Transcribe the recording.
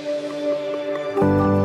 Música